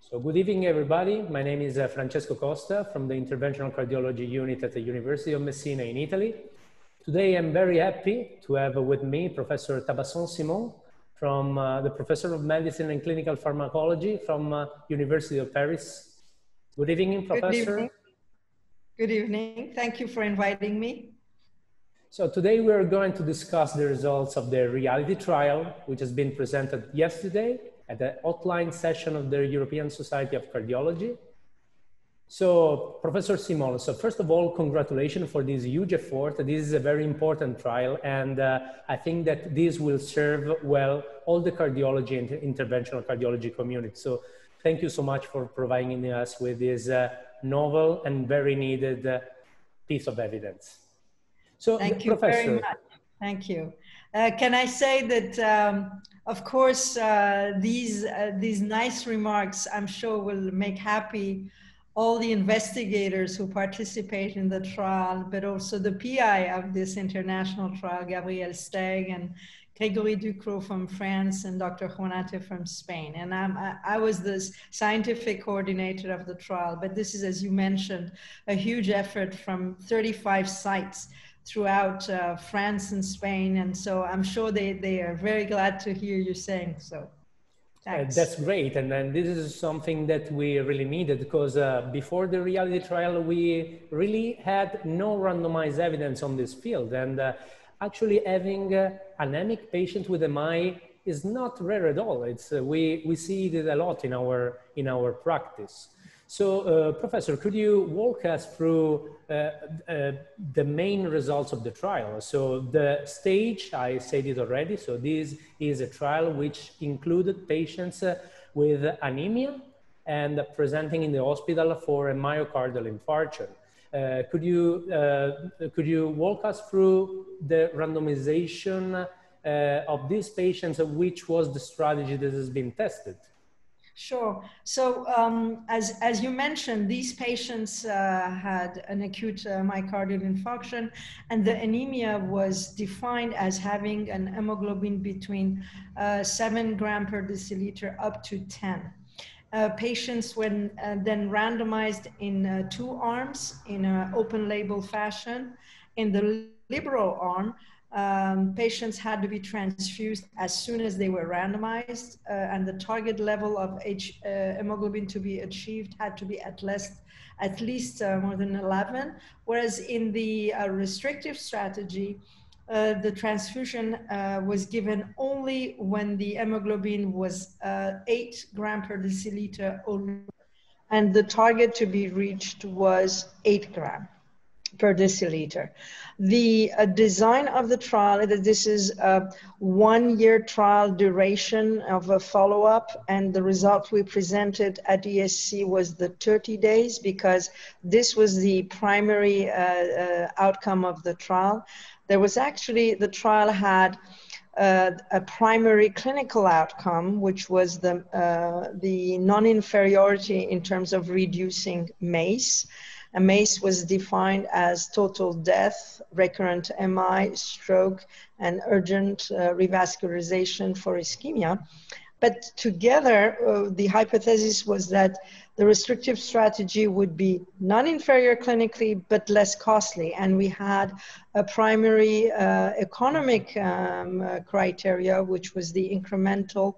So good evening, everybody. My name is uh, Francesco Costa from the Interventional Cardiology Unit at the University of Messina in Italy. Today, I'm very happy to have with me Professor Tabassome Simon from uh, the Professor of Medicine and Clinical Pharmacology from uh, University of Paris. Good evening, Professor. Good evening. Good evening. Thank you for inviting me. So today we're going to discuss the results of the reality trial, which has been presented yesterday at the Hot Line session of the European Society of Cardiology. So Professor Simon, so first of all, congratulations for this huge effort. This is a very important trial. And uh, I think that this will serve well all the cardiology and interventional cardiology community. So thank you so much for providing us with this uh, novel and very needed uh, piece of evidence. So, Thank you Professor, very much. Thank you. Uh, can I say that, um, of course, uh, these, uh, these nice remarks, I'm sure will make happy all the investigators who participate in the trial, but also the PI of this international trial, Gabriel Steg and Gregory Ducrocq from France and Dr. Juanatey from Spain. And I, I was the scientific coordinator of the trial, but this is, as you mentioned, a huge effort from 35 sites throughout uh, France and Spain. And so I'm sure they, they are very glad to hear you saying so. Uh, that's great. And then this is something that we really needed because uh, before the reality trial, we really had no randomized evidence on this field. And uh, actually having uh, anemic patients with MI is not rare at all. It's, uh, we, we see it a lot in our, in our practice. So, uh, Professor, could you walk us through uh, uh, the main results of the trial? So, the stage, I said it already. So, this is a trial which included patients uh, with anemia and presenting in the hospital for a myocardial infarction. Uh, could you uh, could you walk us through the randomization of these patients? Which was the strategy that has been tested? Sure. So, um, as, as you mentioned, these patients uh, had an acute uh, myocardial infarction, and the anemia was defined as having an hemoglobin between uh, 7 gram per deciliter up to 10. Uh, patients were uh, then randomized in uh, two arms in an open label fashion. In the liberal arm, um, patients had to be transfused as soon as they were randomized, uh, and the target level of H, uh, hemoglobin to be achieved had to be at least at least uh, more than 11. Whereas in the uh, restrictive strategy, uh, the transfusion uh, was given only when the hemoglobin was 8 gram per deciliter, and the target to be reached was 8 gram per deciliter. The uh, design of the trial, this is a one year trial duration of a follow up, and the result we presented at ESC was the 30 days because this was the primary uh, uh, outcome of the trial. There was actually, the trial had uh, a primary clinical outcome, which was the, uh, the non inferiority in terms of reducing MACE. MACE was defined as total death, recurrent MI, stroke, and urgent uh, revascularization for ischemia. But together, uh, the hypothesis was that the restrictive strategy would be non-inferior clinically, but less costly. And we had a primary uh, economic um, uh, criteria, which was the incremental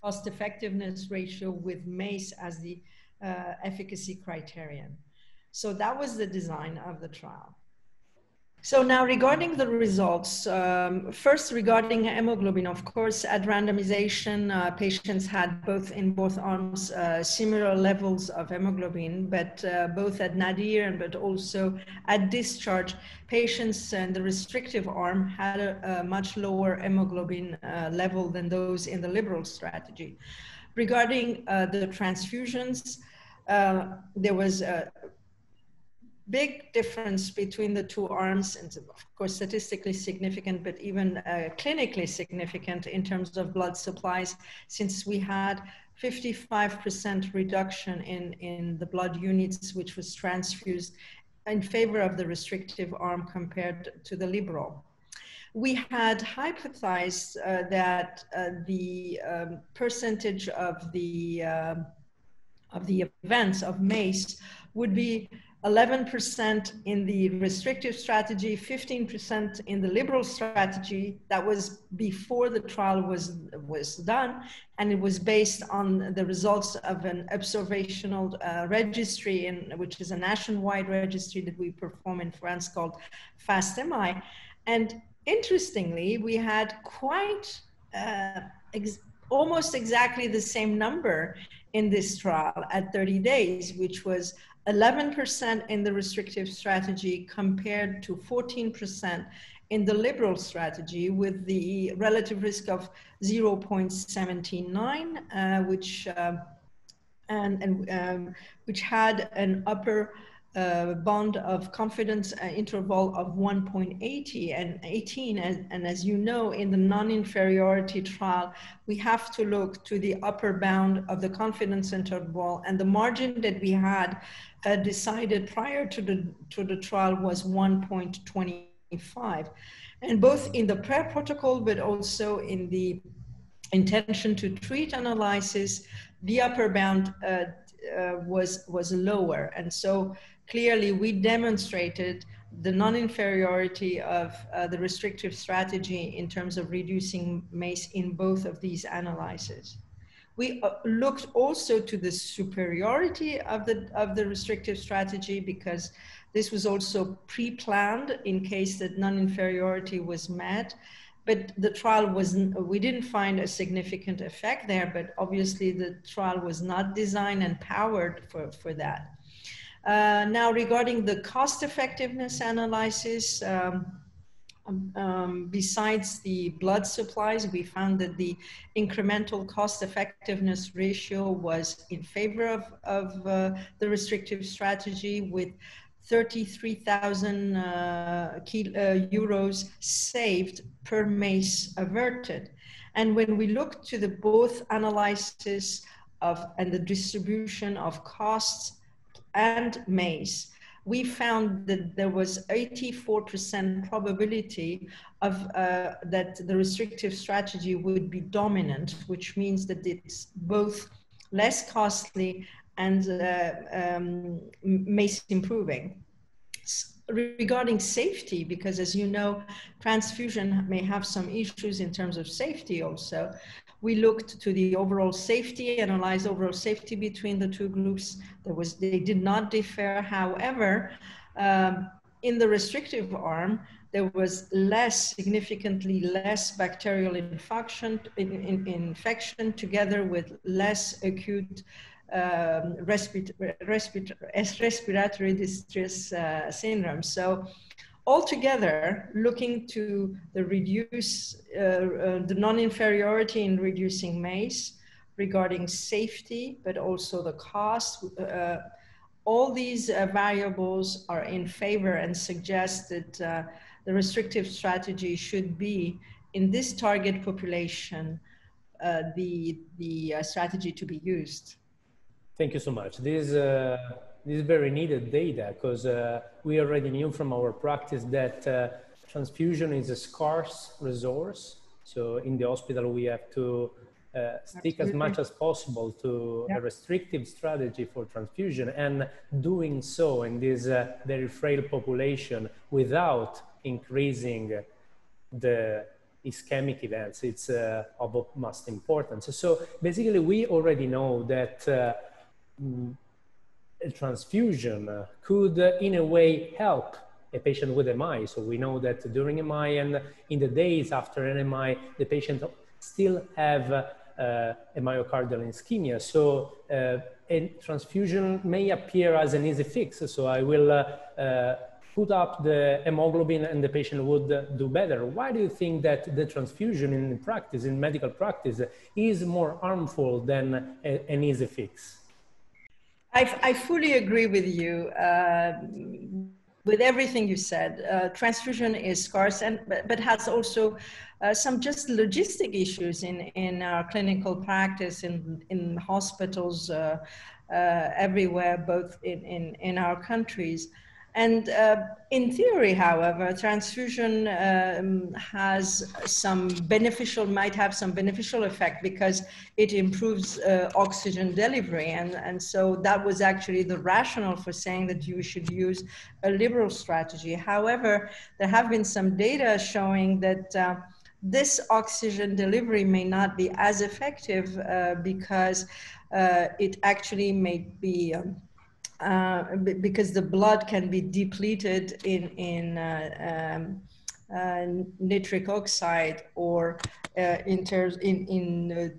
cost effectiveness ratio with MACE as the uh, efficacy criterion. So that was the design of the trial. So now regarding the results, um, first regarding hemoglobin, of course, at randomization, uh, patients had both in both arms uh, similar levels of hemoglobin, but uh, both at nadir and but also at discharge, patients in the restrictive arm had a, a much lower hemoglobin uh, level than those in the liberal strategy. Regarding uh, the transfusions, uh, there was a big difference between the two arms, and of course statistically significant, but even uh, clinically significant in terms of blood supplies, since we had 55% reduction in, in the blood units which was transfused in favor of the restrictive arm compared to the liberal. we had hypothesized uh, that uh, the um, percentage of the uh, of the events of MACE would be 11% in the restrictive strategy, 15% in the liberal strategy. That was before the trial was, was done. And it was based on the results of an observational uh, registry, in, which is a nationwide registry that we perform in France called FAST-MI. And interestingly, we had quite uh, ex almost exactly the same number in this trial at 30 days, which was 11% in the restrictive strategy compared to 14% in the liberal strategy with the relative risk of 0.79, uh, which uh, and, and um, which had an upper uh, bond of confidence uh, interval of 1.80 and 18. And, and, as you know, in the non-inferiority trial, we have to look to the upper bound of the confidence interval. And the margin that we had uh, decided prior to the, to the trial was 1.25. And both in the per protocol, but also in the intention to treat analysis, the upper bound uh, uh, was, was lower. And so clearly we demonstrated the non-inferiority of uh, the restrictive strategy in terms of reducing MACE in both of these analyses. We uh, looked also to the superiority of the, of the restrictive strategy because this was also pre-planned in case that non-inferiority was met. But the trial was, we didn't find a significant effect there, but obviously the trial was not designed and powered for, for that. Uh, now, regarding the cost effectiveness analysis, um, um, um, besides the blood supplies, we found that the incremental cost effectiveness ratio was in favor of, of uh, the restrictive strategy with 33,000 uh, uh, euros saved per MACE averted. And when we look to the both analysis of and the distribution of costs and MACE, we found that there was 84% probability of uh, that the restrictive strategy would be dominant, which means that it's both less costly and uh, um, MACE improving. Regarding safety, because as you know, transfusion may have some issues in terms of safety also we looked to the overall safety, analyzed overall safety between the two groups. There was, they did not differ. However, um, in the restrictive arm, there was less, significantly less bacterial infection, in, in, infection together with less acute um, respiratory distress uh, syndrome. So altogether looking to the reduce uh, uh, the non-inferiority in reducing MACE regarding safety, but also the cost. Uh, all these uh, variables are in favor and suggest that uh, the restrictive strategy should be in this target population uh, the the strategy to be used. Thank you so much. This this is very needed data because uh, we already knew from our practice that uh, transfusion is a scarce resource. So in the hospital, we have to uh, stick Absolutely. as much as possible to a restrictive strategy for transfusion and doing so in this uh, very frail population without increasing the ischemic events. It's uh, of utmost importance. So basically, we already know that uh, transfusion could, in a way, help a patient with MI. So we know that during MI and in the days after an MI, the patient still have uh, a myocardial ischemia. So uh, a transfusion may appear as an easy fix. So I will uh, put up the hemoglobin and the patient would do better. Why do you think that the transfusion in practice, in medical practice, is more harmful than a, an easy fix? I, I fully agree with you. Uh, with everything you said, uh, transfusion is scarce, and but, but has also uh, some just logistic issues in in our clinical practice in in hospitals uh, uh, everywhere, both in, in in our countries. And uh, in theory, however, transfusion um, has some beneficial, might have some beneficial effect because it improves uh, oxygen delivery. And, and so that was actually the rationale for saying that you should use a liberal strategy. However, there have been some data showing that uh, this oxygen delivery may not be as effective uh, because uh, it actually may be um, uh, because the blood can be depleted in, in uh, um, uh, nitric oxide or in terms in, in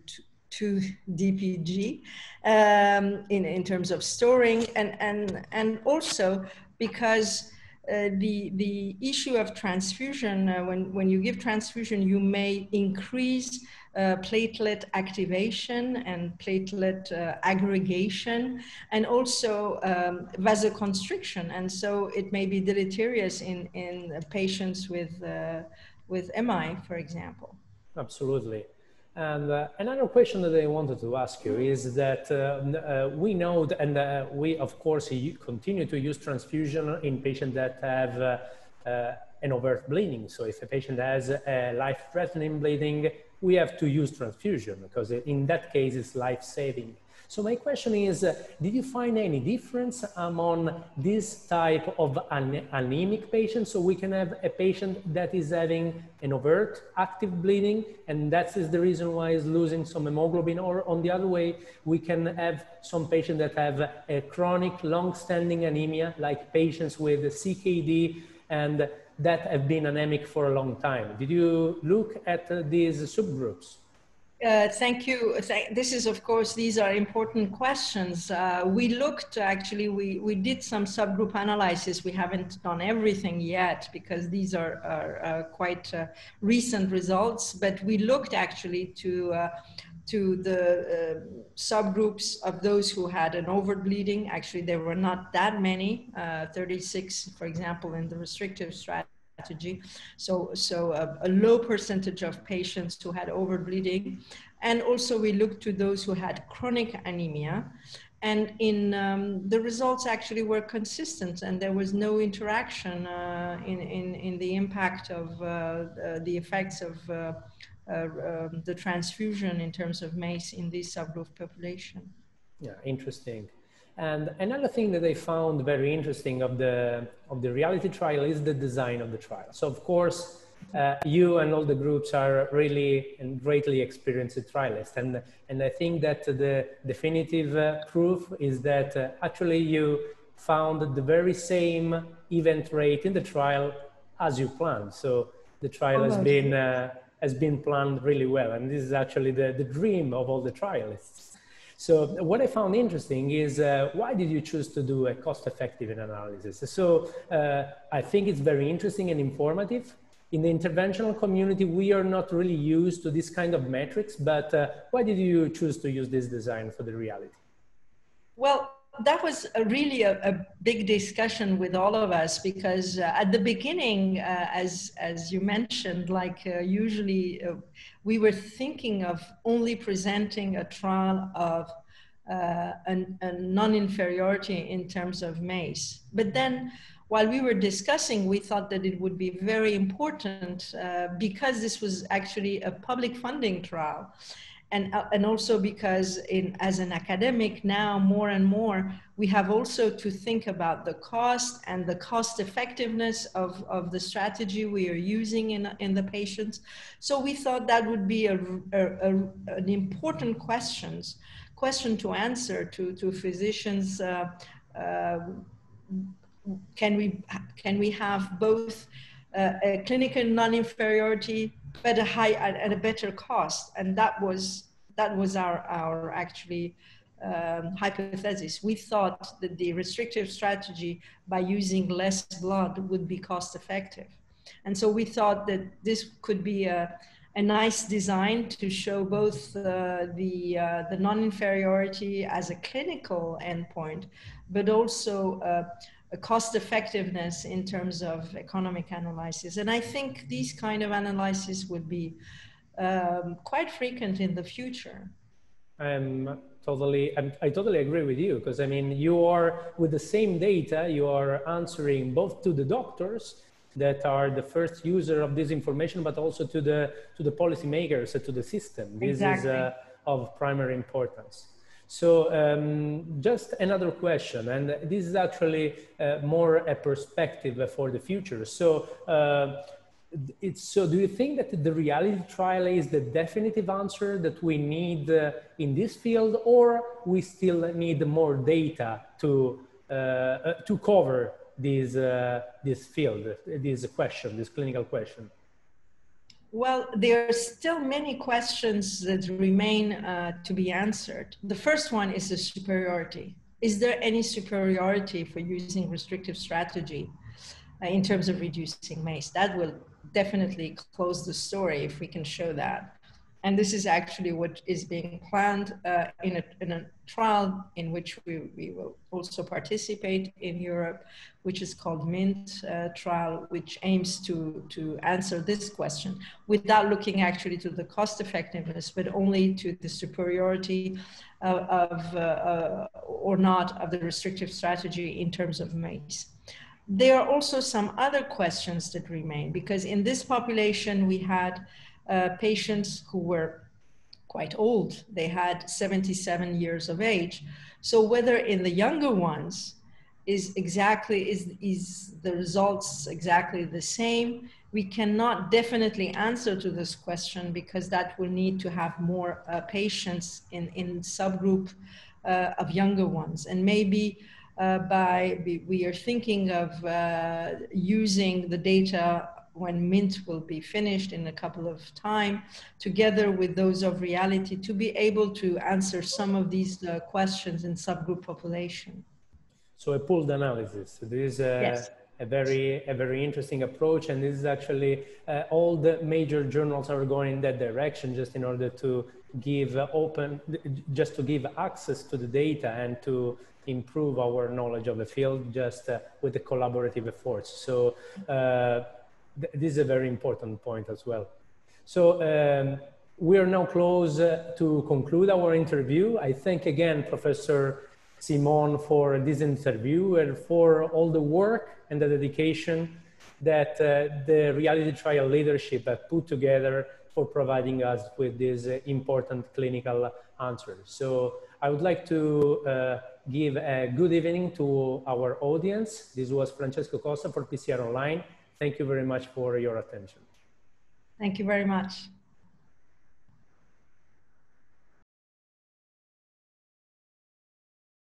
2 DPG um, in, in terms of storing. And, and, and also because uh, the the issue of transfusion uh, when when you give transfusion you may increase uh, platelet activation and platelet uh, aggregation, and also um, vasoconstriction. And so it may be deleterious in, in patients with, uh, with MI, for example. Absolutely. And uh, another question that I wanted to ask you is that uh, uh, we know, that, and uh, we of course continue to use transfusion in patients that have an overt bleeding. So if a patient has a life-threatening bleeding, we have to use transfusion because in that case it's life-saving. So my question is, uh, did you find any difference among this type of an anemic patient? So we can have a patient that is having an overt active bleeding and that is the reason why he's losing some hemoglobin or on the other way, we can have some patients that have a chronic long-standing anemia like patients with CKD and that have been anemic for a long time. Did you look at uh, these subgroups? Uh, thank you. This is, of course, these are important questions. Uh, we looked, actually, we, we did some subgroup analysis. We haven't done everything yet because these are, are uh, quite uh, recent results, but we looked actually to uh, to the uh, subgroups of those who had an overbleeding. Actually, there were not that many, uh, 36, for example, in the restrictive strategy. So, so a, a, low percentage of patients who had overbleeding. And also we looked to those who had chronic anemia. And in um, the results actually were consistent and there was no interaction uh, in, in, in the impact of uh, the effects of uh, uh, um, the transfusion in terms of MACE in this subgroup population. Yeah, interesting. And another thing that I found very interesting of the, of the reality trial is the design of the trial. So of course, uh, you and all the groups are really and greatly experienced trialists. And, and I think that the definitive uh, proof is that uh, actually you found the very same event rate in the trial as you planned. So the trial oh, has been uh, has been planned really well. And this is actually the, the dream of all the trialists. So what I found interesting is uh, why did you choose to do a cost-effective analysis? So uh, I think it's very interesting and informative. In the interventional community, we are not really used to this kind of metrics, but uh, why did you choose to use this design for the reality? Well, that was a really a, a, big discussion with all of us because uh, at the beginning, uh, as as you mentioned, like uh, usually uh, we were thinking of only presenting a trial of uh, an, a non-inferiority in terms of MACE. But then, while we were discussing, we thought that it would be very important uh, because this was actually a public funding trial and, uh, and also because in, as an academic now more and more we have also to think about the cost and the cost effectiveness of, of the strategy we are using in, in the patients. So we thought that would be a, a, a an important questions question to answer to, to physicians uh, uh, can we can we have both uh, a clinical non-inferiority but a high and a better cost. And that was that was our our actually um, hypothesis. We thought that the restrictive strategy by using less blood would be cost effective. And so we thought that this could be a, a nice design to show both uh, the, uh, the non-inferiority as a clinical endpoint, but also uh, cost effectiveness in terms of economic analysis. And I think these kind of analysis would be um, quite frequent in the future. I'm totally, I'm, i totally agree with you because I mean, you are with the same data, you are answering both to the doctors that are the first user of this information, but also to the to the policymakers, and to the system. This exactly. is uh, of primary importance. So um, just another question, and this is actually uh, more a perspective for the future. So, uh, it's, so do you think that the reality trial is the definitive answer that we need uh, in this field, or we still need more data to uh, uh, to cover this uh, this field, this question, this clinical question? Well, there are still many questions that remain uh, to be answered. The first one is the superiority. Is there any superiority for using restrictive strategy uh, in terms of reducing MACE? That will definitely close the story if we can show that. And this is actually what is being planned uh, in, a, in, a, trial in which we, we, will also participate in Europe, which is called MINT uh, trial, which aims to, to answer this question without looking actually to the cost effectiveness, but only to the superiority of, uh, uh, or not of the restrictive strategy in terms of MACE. There are also some other questions that remain because in this population we had uh, patients who were quite old. They had 77 years of age. So whether in the younger ones is exactly is is the results exactly the same we cannot definitely answer to this question because that will need to have more uh, patients in in subgroup uh, of younger ones and maybe uh, by we are thinking of uh, using the data when Mint will be finished in a couple of time, together with those of reality, to be able to answer some of these uh, questions in subgroup population. So a pooled analysis. This is a, yes. a very a very interesting approach, and this is actually uh, all the major journals are going in that direction, just in order to give open, just to give access to the data and to improve our knowledge of the field, just uh, with the collaborative efforts. So uh, th this is a very important point as well. So um, we are now close uh, to conclude our interview. I thank again Professor Simon for this interview and for all the work and the dedication that uh, the reality trial leadership have put together for providing us with these uh, important clinical answers. So I would like to uh, give a good evening to our audience. This was Francesco Costa for PCR Online. Thank you very much for your attention. Thank you very much.